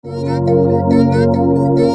对啦嘟嘟嘟啦嘟嘟嘟